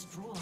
destroyed.